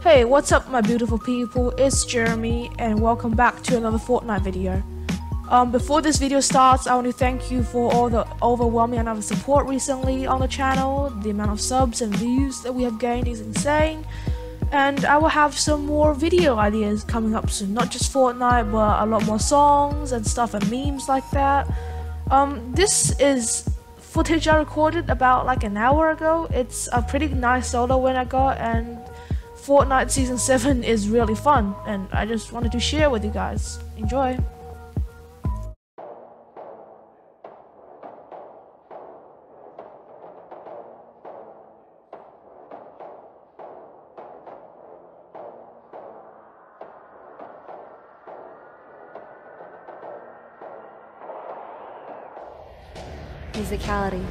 Hey, what's up my beautiful people? It's Jeremy and welcome back to another Fortnite video. Um, before this video starts, I want to thank you for all the overwhelming amount of support recently on the channel. The amount of subs and views that we have gained is insane. And I will have some more video ideas coming up soon. Not just Fortnite, but a lot more songs and stuff and memes like that. Um, this is footage I recorded about like an hour ago. It's a pretty nice solo win I got and Fortnite Season 7 is really fun and I just wanted to share with you guys. Enjoy! Musicality.